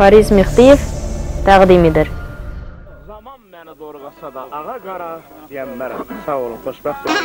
Fariz Mixdiyev təqdimidir. Zaman məni dorğasa da ağa qara deyənmərəm. Sağ olun, xoşbəxt olun.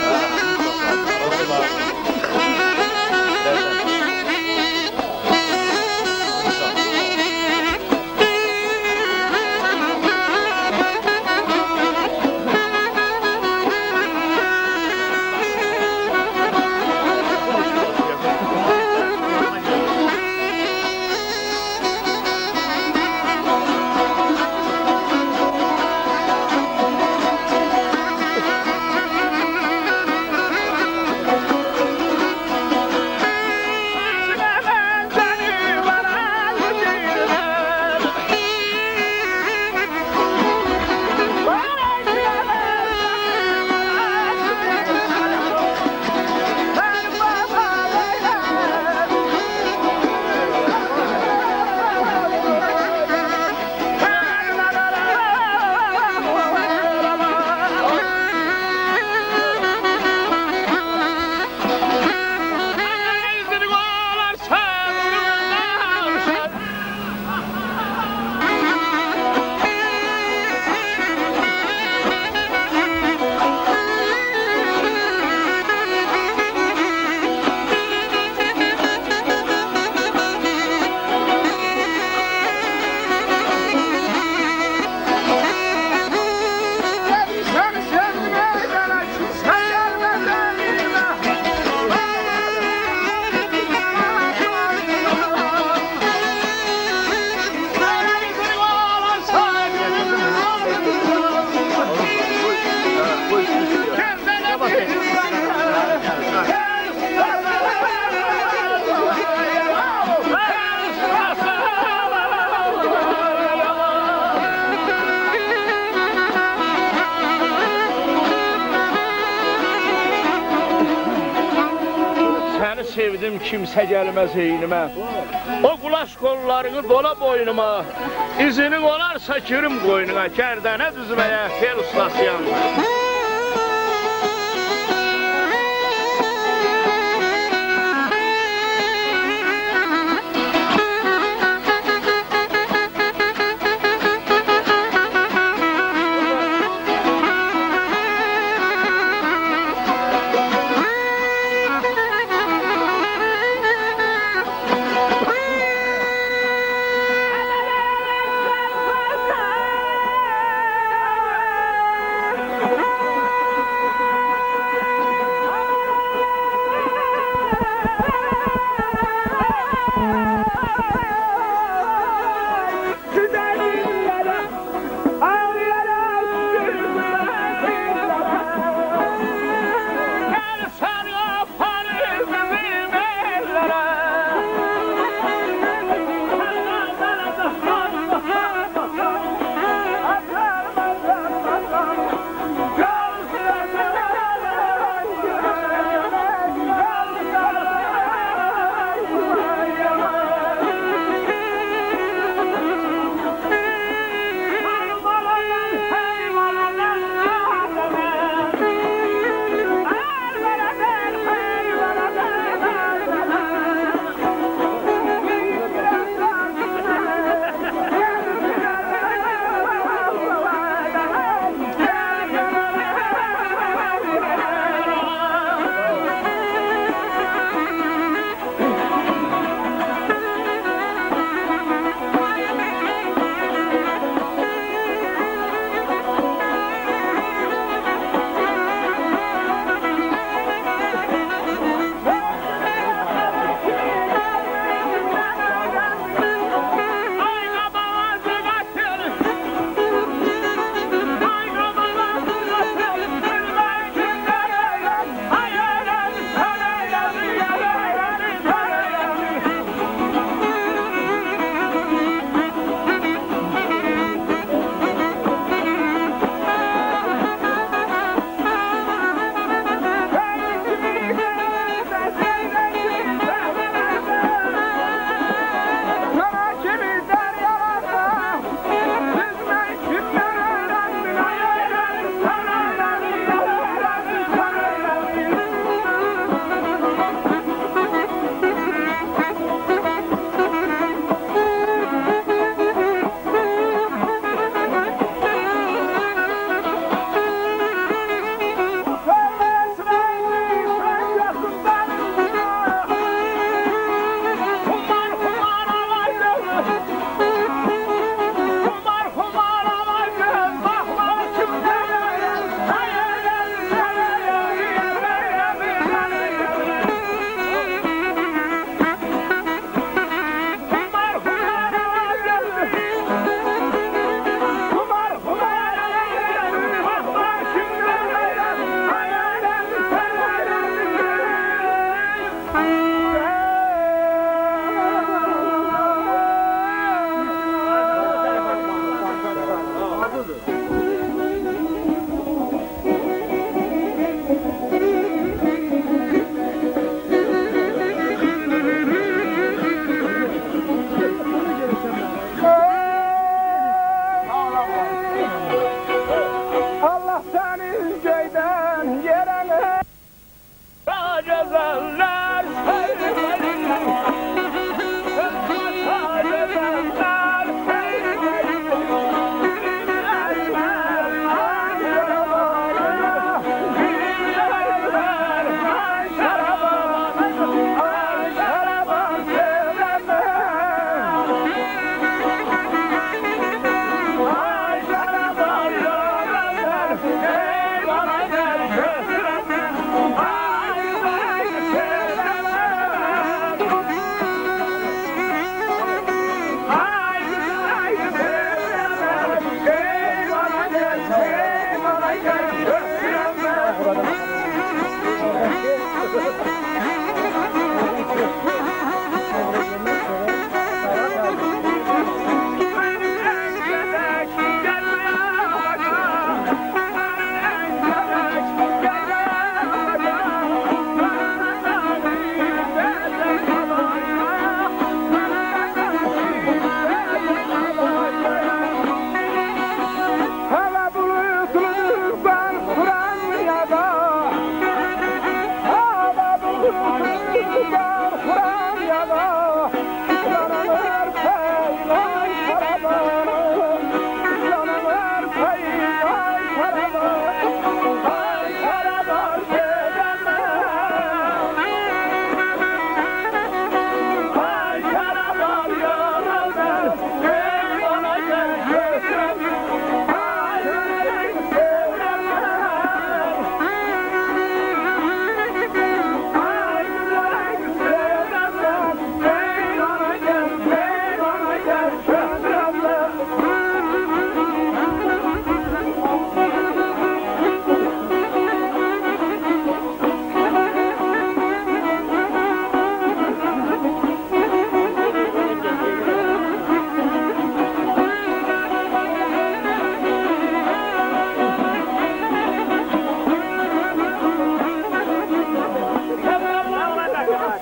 Sevdim kimsə gəlməz eynimə. O qulaş qollarını dola boynuma. İzini qolarsa kirim qoynuna. Gərdənə düzməyə fel ustasıyam. Thank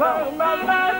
phone.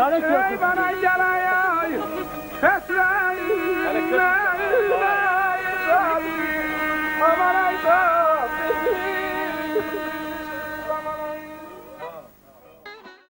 Ey bana yalayay, fesleyin, aman